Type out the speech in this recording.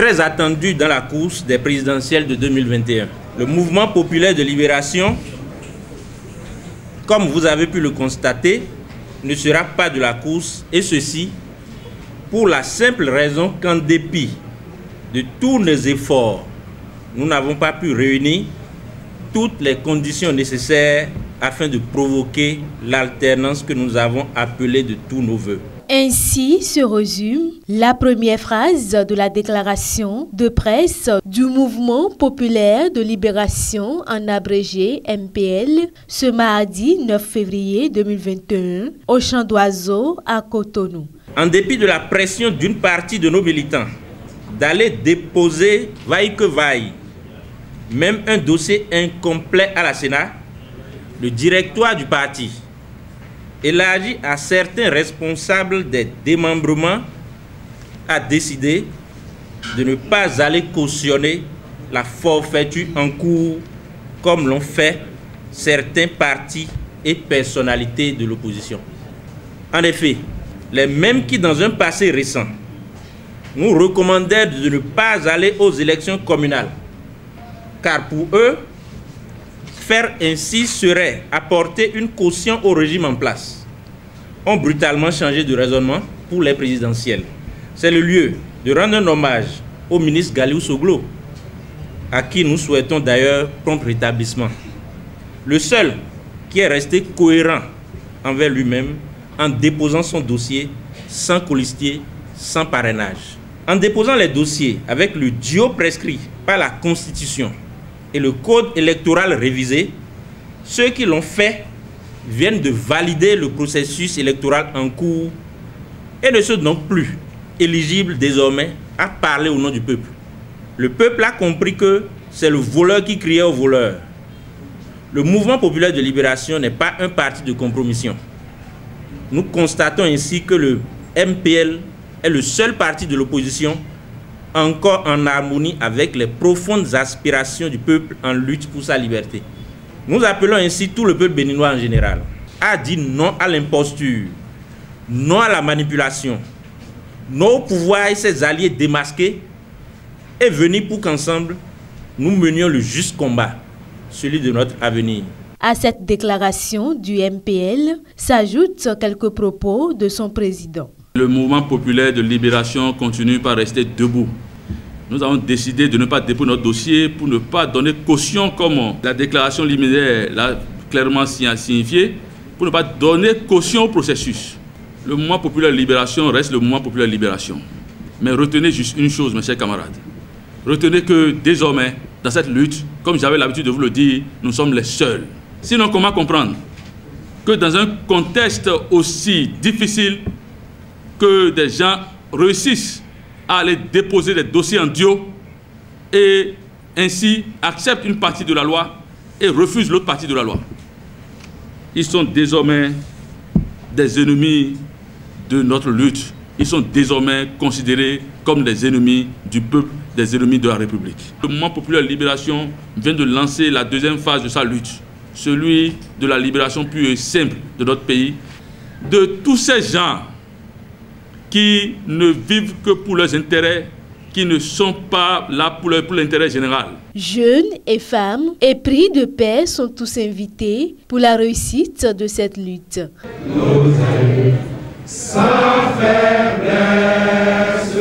très attendu dans la course des présidentielles de 2021. Le mouvement populaire de libération, comme vous avez pu le constater, ne sera pas de la course, et ceci pour la simple raison qu'en dépit de tous nos efforts, nous n'avons pas pu réunir toutes les conditions nécessaires afin de provoquer l'alternance que nous avons appelée de tous nos voeux. Ainsi se résume la première phrase de la déclaration de presse du Mouvement populaire de libération en abrégé MPL ce mardi 9 février 2021 au Champ d'Oiseaux à Cotonou. En dépit de la pression d'une partie de nos militants d'aller déposer vaille que vaille même un dossier incomplet à la Sénat, le directoire du parti élargi à certains responsables des démembrements a décidé de ne pas aller cautionner la forfaiture en cours comme l'ont fait certains partis et personnalités de l'opposition. En effet, les mêmes qui, dans un passé récent, nous recommandaient de ne pas aller aux élections communales, car pour eux, Faire ainsi serait apporter une caution au régime en place. Ont brutalement changé de raisonnement pour les présidentielles. C'est le lieu de rendre un hommage au ministre Galiou Soglo, à qui nous souhaitons d'ailleurs prompt rétablissement. Le seul qui est resté cohérent envers lui-même en déposant son dossier sans colistier, sans parrainage. En déposant les dossiers avec le duo prescrit par la Constitution et le code électoral révisé, ceux qui l'ont fait viennent de valider le processus électoral en cours et ne sont donc plus éligibles désormais à parler au nom du peuple. Le peuple a compris que c'est le voleur qui criait au voleur. Le mouvement populaire de libération n'est pas un parti de compromission. Nous constatons ainsi que le MPL est le seul parti de l'opposition encore en harmonie avec les profondes aspirations du peuple en lutte pour sa liberté. Nous appelons ainsi tout le peuple béninois en général à dire non à l'imposture, non à la manipulation, non au pouvoir et ses alliés démasqués, et venir pour qu'ensemble, nous menions le juste combat, celui de notre avenir. À cette déclaration du MPL s'ajoutent quelques propos de son président. Le mouvement populaire de libération continue par rester debout. Nous avons décidé de ne pas déposer notre dossier pour ne pas donner caution comme la déclaration liminaire l'a clairement signifié, pour ne pas donner caution au processus. Le mouvement populaire de libération reste le mouvement populaire de libération. Mais retenez juste une chose, mes chers camarades. Retenez que désormais, dans cette lutte, comme j'avais l'habitude de vous le dire, nous sommes les seuls. Sinon, comment comprendre que dans un contexte aussi difficile, que des gens réussissent à aller déposer des dossiers en duo et ainsi acceptent une partie de la loi et refusent l'autre partie de la loi. Ils sont désormais des ennemis de notre lutte. Ils sont désormais considérés comme des ennemis du peuple, des ennemis de la République. Le mouvement populaire de libération vient de lancer la deuxième phase de sa lutte, celui de la libération pure et simple de notre pays, de tous ces gens qui ne vivent que pour leurs intérêts, qui ne sont pas là pour l'intérêt général. Jeunes et femmes épris de paix sont tous invités pour la réussite de cette lutte. Nos sans faiblesse,